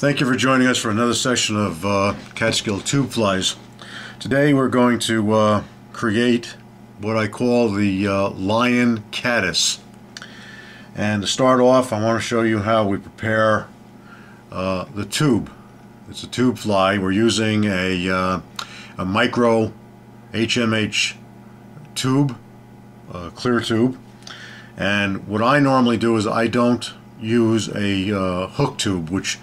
Thank you for joining us for another session of uh, Catskill tube flies. Today we're going to uh, create what I call the uh, lion caddis. And to start off I want to show you how we prepare uh, the tube. It's a tube fly. We're using a, uh, a micro HMH tube, clear tube. And what I normally do is I don't use a uh, hook tube which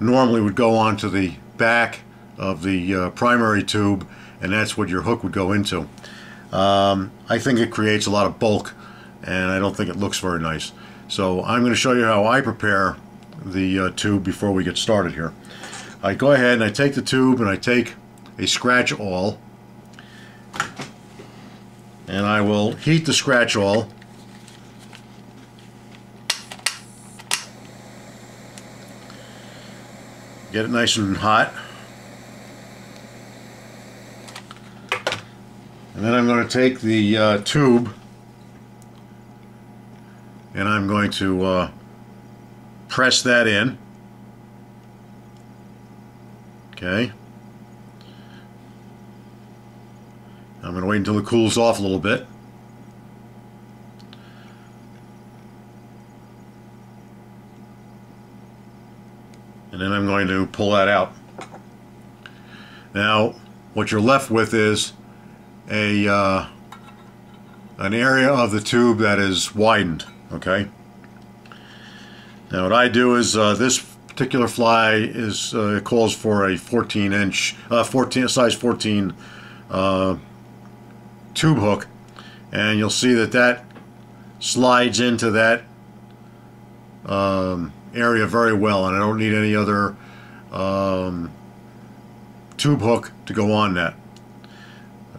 normally would go onto the back of the uh, primary tube and that's what your hook would go into. Um, I think it creates a lot of bulk and I don't think it looks very nice. So I'm going to show you how I prepare the uh, tube before we get started here. I go ahead and I take the tube and I take a scratch awl and I will heat the scratch awl Get it nice and hot. And then I'm going to take the uh, tube and I'm going to uh, press that in. Okay. I'm going to wait until it cools off a little bit. And then I'm going to pull that out. Now what you're left with is a uh, an area of the tube that is widened okay now what I do is uh, this particular fly is uh, calls for a 14 inch uh, 14 size 14 uh, tube hook and you'll see that that slides into that um, area very well and I don't need any other um, tube hook to go on that.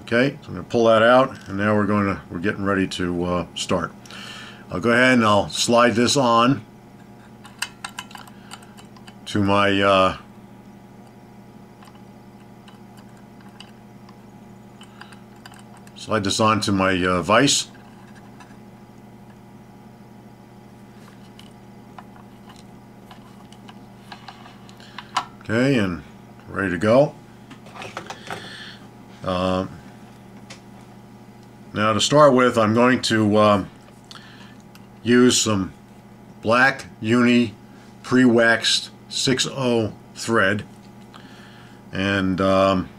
Okay so I'm going to pull that out and now we're going to we're getting ready to uh, start. I'll go ahead and I'll slide this on to my uh, slide this on to my uh, vise Okay, and ready to go. Uh, now to start with, I'm going to uh, use some black uni pre-waxed 6.0 thread and um,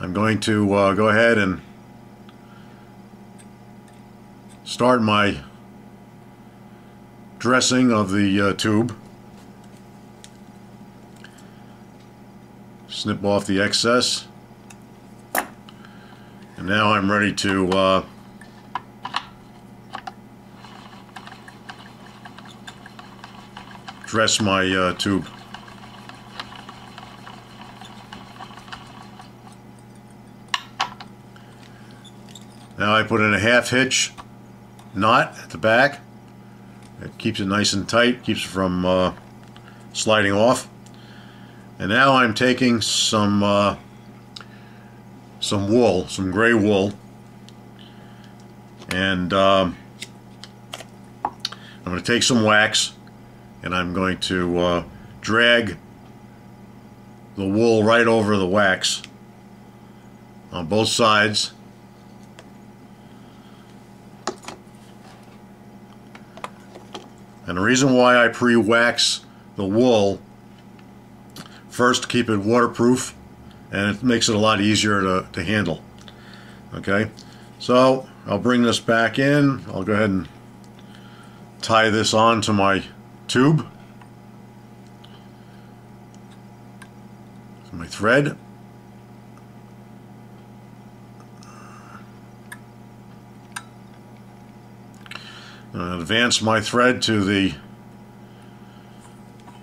I'm going to uh, go ahead and start my dressing of the uh, tube snip off the excess and now I'm ready to uh, dress my uh, tube. Now I put in a half hitch knot at the back. It keeps it nice and tight, keeps it from uh, sliding off. And now I'm taking some uh, some wool, some gray wool, and um, I'm going to take some wax and I'm going to uh, drag the wool right over the wax on both sides. And the reason why I pre-wax the wool First, keep it waterproof, and it makes it a lot easier to, to handle. Okay, so I'll bring this back in. I'll go ahead and tie this on to my tube. My thread. advance my thread to the,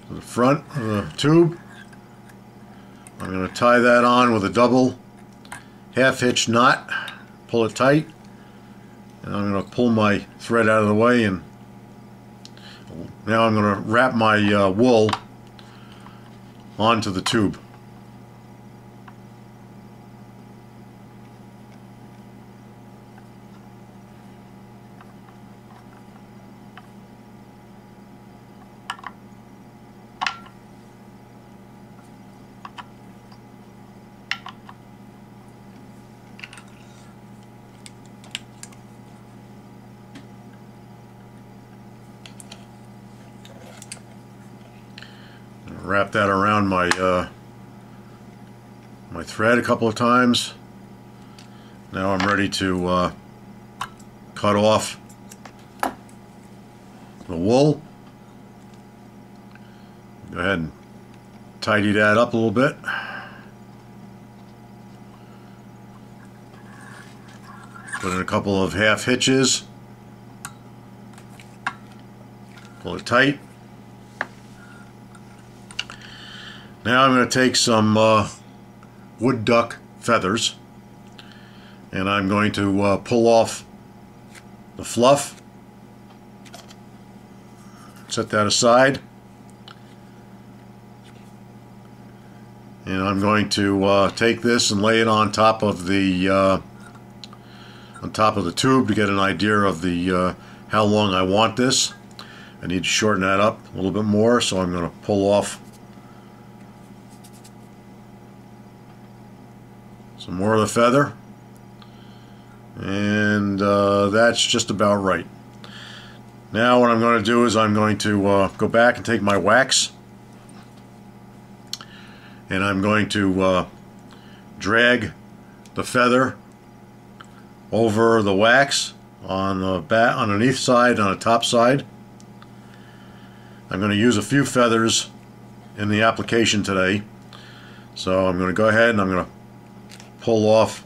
to the front of the tube. I'm going to tie that on with a double half hitch knot, pull it tight, and I'm going to pull my thread out of the way and now I'm going to wrap my uh, wool onto the tube. Wrap that around my uh, my thread a couple of times. Now I'm ready to uh, cut off the wool. Go ahead and tidy that up a little bit. Put in a couple of half hitches. Pull it tight. Now I'm going to take some uh, wood duck feathers and I'm going to uh, pull off the fluff. Set that aside. And I'm going to uh, take this and lay it on top of the uh, on top of the tube to get an idea of the uh, how long I want this. I need to shorten that up a little bit more, so I'm going to pull off some more of the feather. And uh, that's just about right. Now what I'm going to do is I'm going to uh, go back and take my wax and I'm going to uh, drag the feather over the wax on the bat on back, underneath side on the top side. I'm going to use a few feathers in the application today. So I'm going to go ahead and I'm going to pull off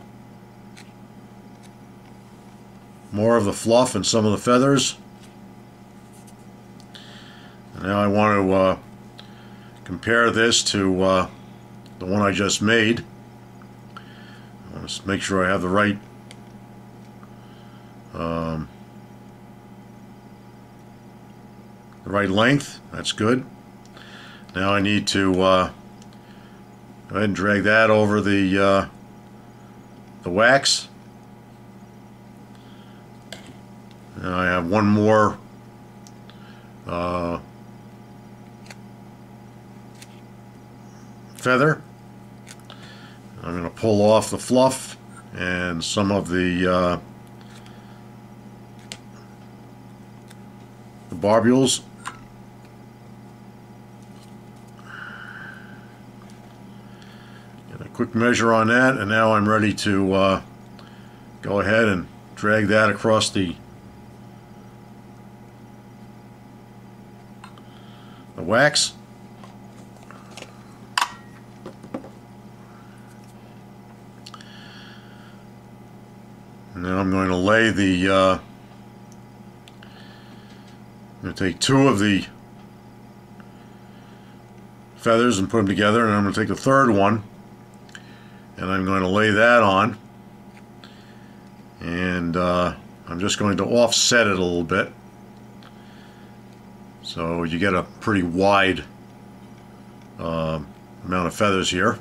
more of the fluff and some of the feathers. Now I want to uh, compare this to uh, the one I just made. I want to make sure I have the right um, the right length. That's good. Now I need to uh, go ahead and drag that over the uh, the wax. Now I have one more uh, feather. I'm going to pull off the fluff and some of the uh, the barbules. Get a quick measure on that and now I'm ready to uh, go ahead and drag that across the the wax. And then I'm going to lay the, uh, I'm going to take two of the feathers and put them together and I'm going to take the third one and I'm going to lay that on. And uh, I'm just going to offset it a little bit. So you get a pretty wide uh, amount of feathers here.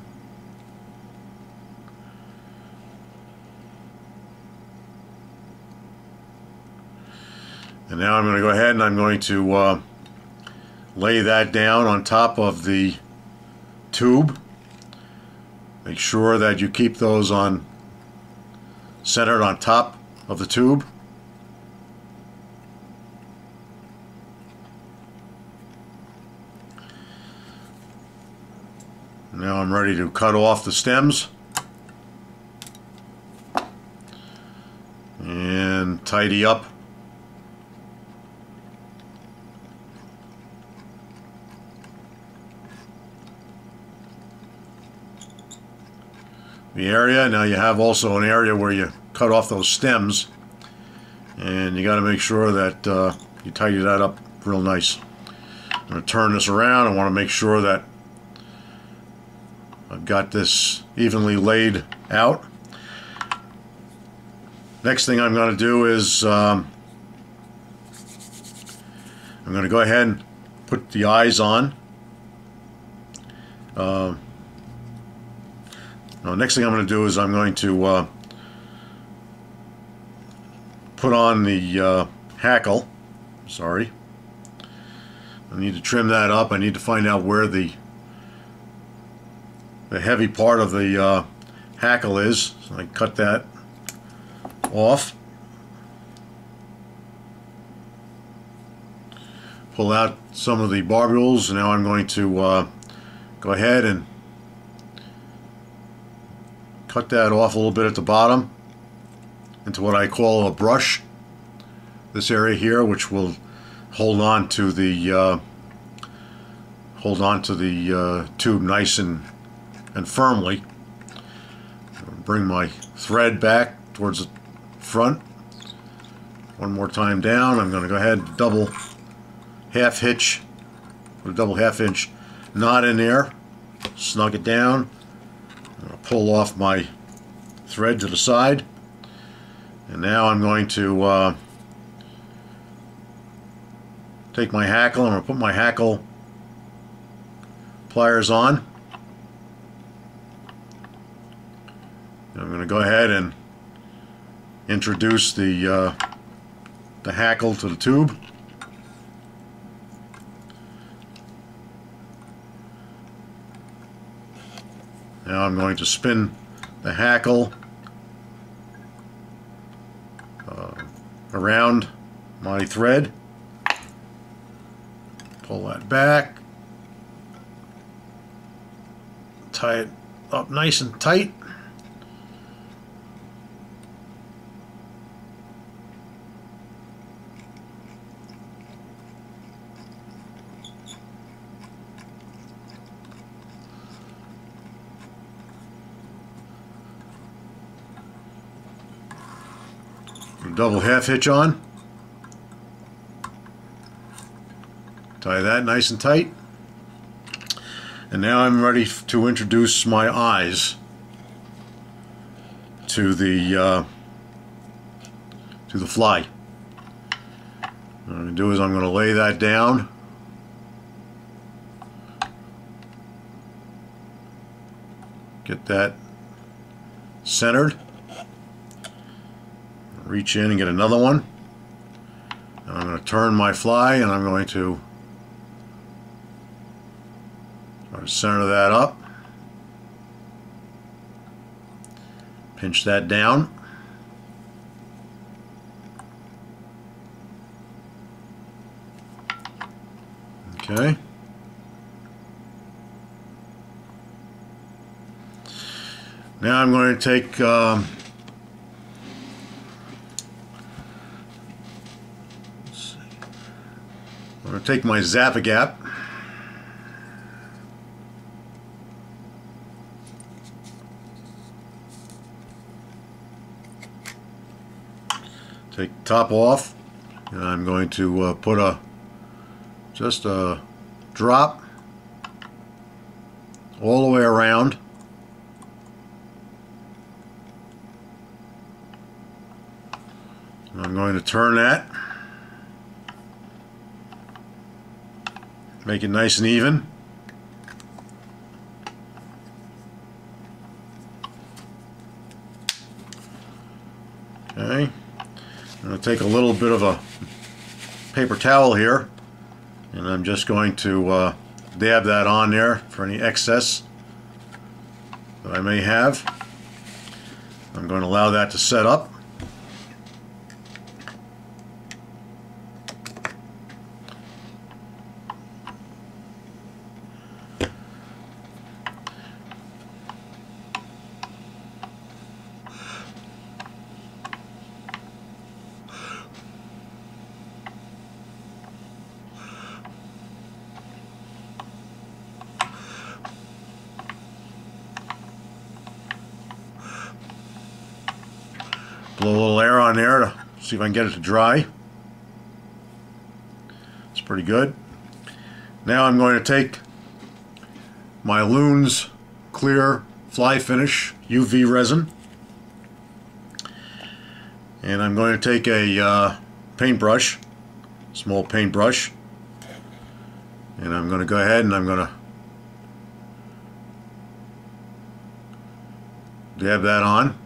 And now I'm going to go ahead and I'm going to uh, lay that down on top of the tube. Make sure that you keep those on centered on top of the tube. Now I'm ready to cut off the stems and tidy up the area. Now you have also an area where you cut off those stems and you got to make sure that uh, you tidy that up real nice. I'm going to turn this around. I want to make sure that I've got this evenly laid out. Next thing I'm going to do is um, I'm going to go ahead and put the eyes on. Uh, now, next thing I'm going to do is I'm going to uh, put on the uh, hackle. Sorry. I need to trim that up. I need to find out where the the heavy part of the uh, hackle is. So I cut that off. Pull out some of the barbules. Now I'm going to uh, go ahead and cut that off a little bit at the bottom into what I call a brush. This area here which will hold on to the uh, hold on to the uh, tube nice and and firmly. Bring my thread back towards the front. One more time down. I'm going to go ahead double half hitch put a double half hitch knot in there snug it down pull off my thread to the side and now I'm going to uh, take my hackle, I'm going to put my hackle pliers on. And I'm going to go ahead and introduce the, uh, the hackle to the tube. Now I'm going to spin the hackle uh, around my thread. Pull that back. Tie it up nice and tight. Double half hitch on. Tie that nice and tight. And now I'm ready to introduce my eyes to the uh, to the fly. What I'm going to do is I'm going to lay that down. Get that centered reach in and get another one. And I'm going to turn my fly and I'm going to center that up. Pinch that down. Okay. Now I'm going to take um, I'm going to take my Zap-A-Gap take top off and I'm going to uh, put a just a drop all the way around. I'm going to turn that Make it nice and even. Okay. I'm going to take a little bit of a paper towel here and I'm just going to uh, dab that on there for any excess that I may have. I'm going to allow that to set up. Blow a little air on there to see if I can get it to dry. It's pretty good. Now I'm going to take my Loons Clear Fly Finish UV resin and I'm going to take a uh, paintbrush, small paintbrush, and I'm going to go ahead and I'm going to dab that on.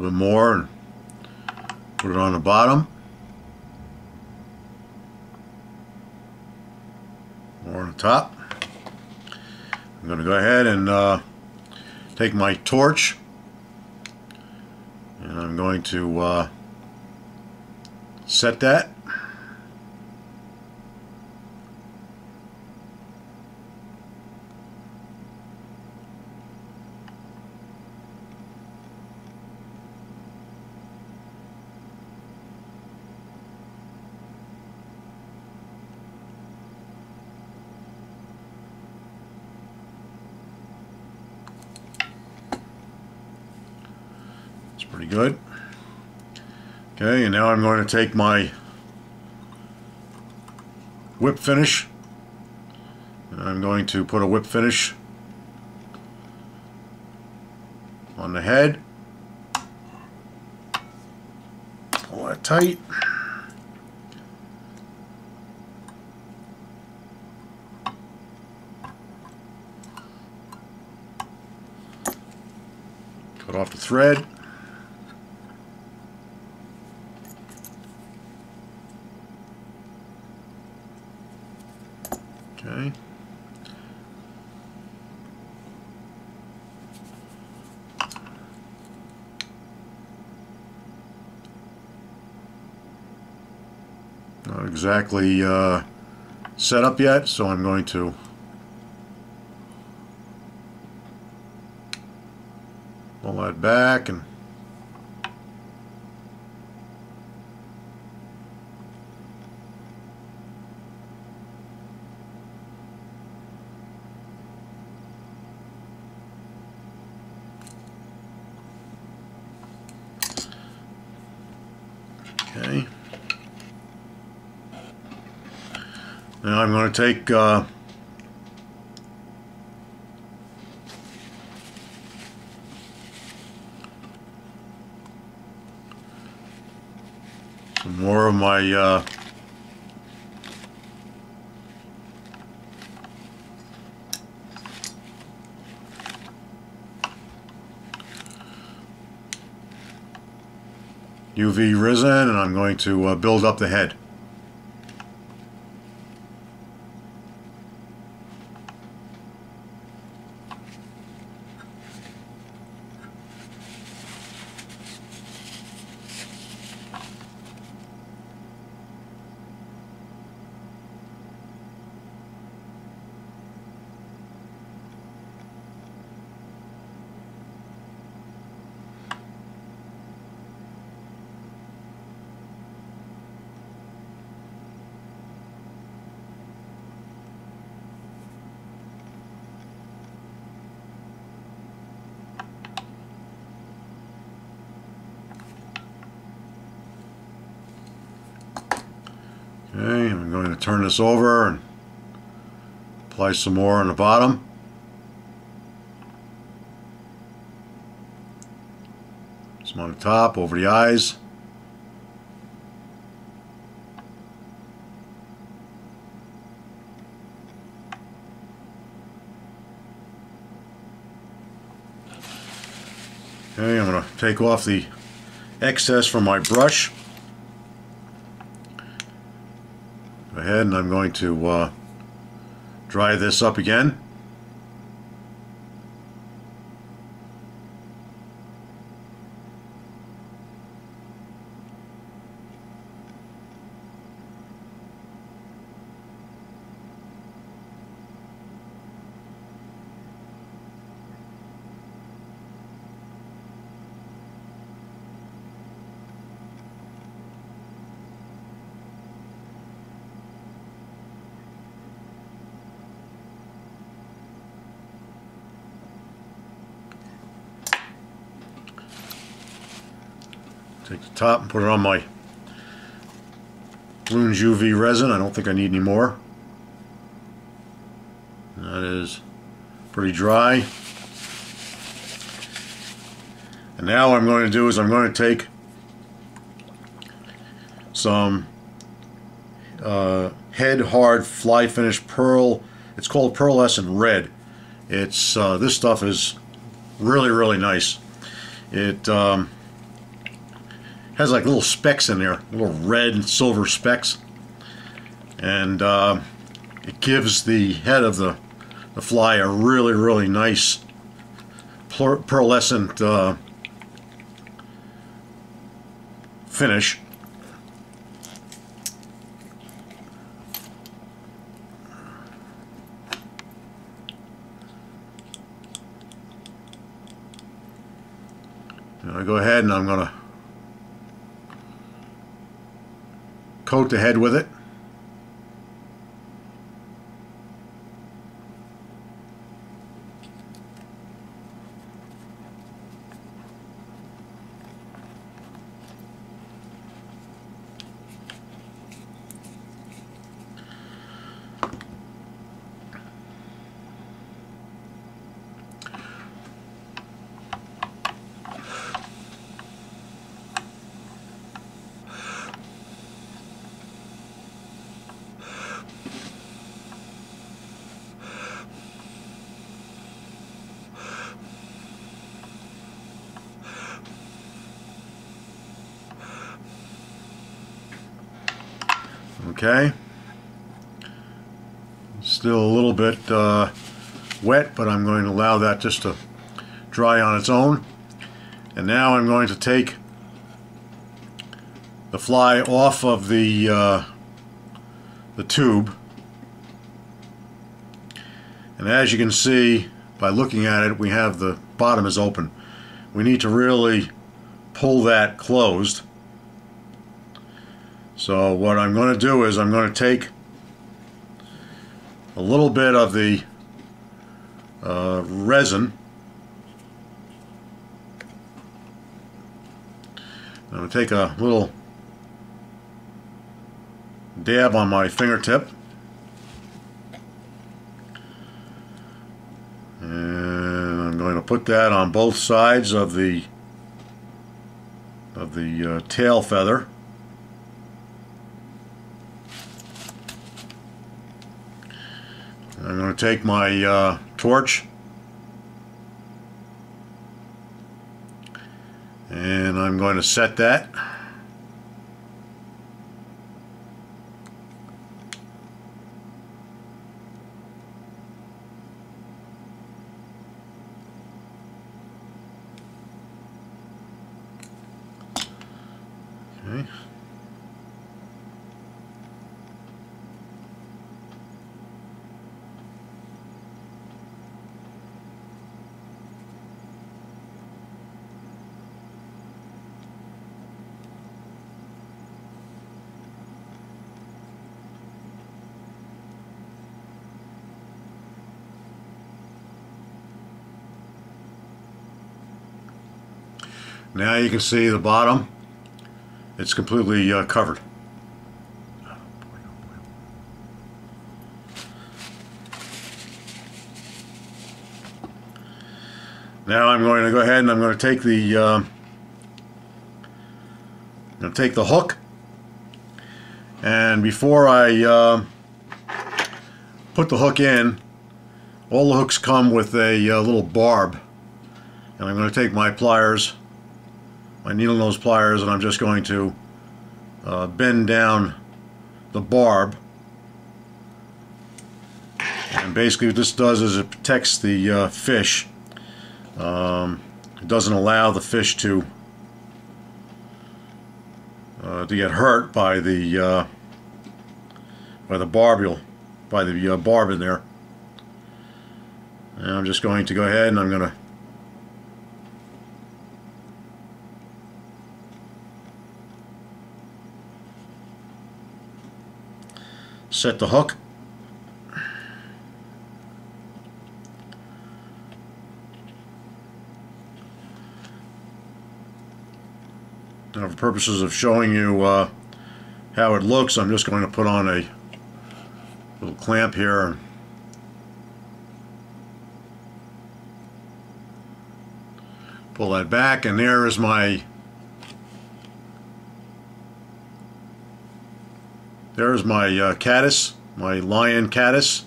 Little bit more and put it on the bottom. More on the top. I'm going to go ahead and uh, take my torch and I'm going to uh, set that It's pretty good. Okay, and now I'm going to take my whip finish and I'm going to put a whip finish on the head. Pull that tight. Cut off the thread. Okay. Not exactly uh, set up yet, so I'm going to. Pull that back and Okay. Now I'm going to take uh, more of my uh, UV resin and I'm going to uh, build up the head. Turn this over and apply some more on the bottom. Some on the top, over the eyes. Okay, I'm going to take off the excess from my brush. Go ahead and I'm going to uh, dry this up again. Take the top and put it on my Loons UV resin. I don't think I need any more. That is pretty dry. And now what I'm going to do is I'm going to take some uh, head hard fly finish pearl. It's called Pearlescent Red. It's uh, this stuff is really really nice. It um, has like little specks in there, little red and silver specks, and uh, it gives the head of the the fly a really, really nice pearlescent uh, finish. I go ahead and I'm going to coat the head with it. Okay. Still a little bit uh, wet, but I'm going to allow that just to dry on its own. And now I'm going to take the fly off of the uh, the tube. And as you can see by looking at it, we have the bottom is open. We need to really pull that closed. So what I'm going to do is I'm going to take a little bit of the uh, resin. I'm going to take a little dab on my fingertip. And I'm going to put that on both sides of the of the uh, tail feather I'm going to take my uh, torch. And I'm going to set that Now you can see the bottom. It's completely uh, covered. Now I'm going to go ahead and I'm going to take the uh, I'm going to take the hook and before I uh, put the hook in all the hooks come with a uh, little barb and I'm going to take my pliers my needle nose pliers and I'm just going to uh, bend down the barb. And basically what this does is it protects the uh, fish. Um, it doesn't allow the fish to uh, to get hurt by the uh, by the barb by the uh, barb in there. And I'm just going to go ahead and I'm going set the hook. Now for purposes of showing you uh, how it looks I'm just going to put on a little clamp here. Pull that back and there is my There's my uh, caddis, my lion caddis.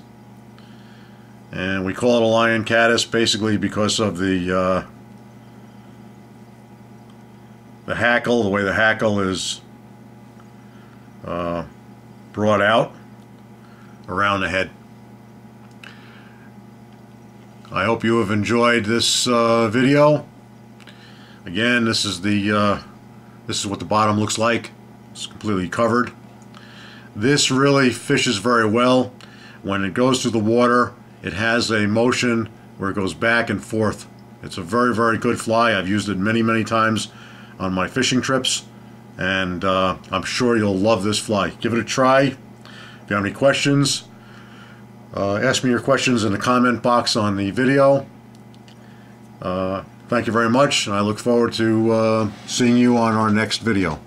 And we call it a lion caddis basically because of the uh, the hackle, the way the hackle is uh, brought out around the head. I hope you have enjoyed this uh, video. Again, this is the uh, this is what the bottom looks like. It's completely covered. This really fishes very well. When it goes through the water, it has a motion where it goes back and forth. It's a very, very good fly. I've used it many, many times on my fishing trips, and uh, I'm sure you'll love this fly. Give it a try. If you have any questions, uh, ask me your questions in the comment box on the video. Uh, thank you very much, and I look forward to uh, seeing you on our next video.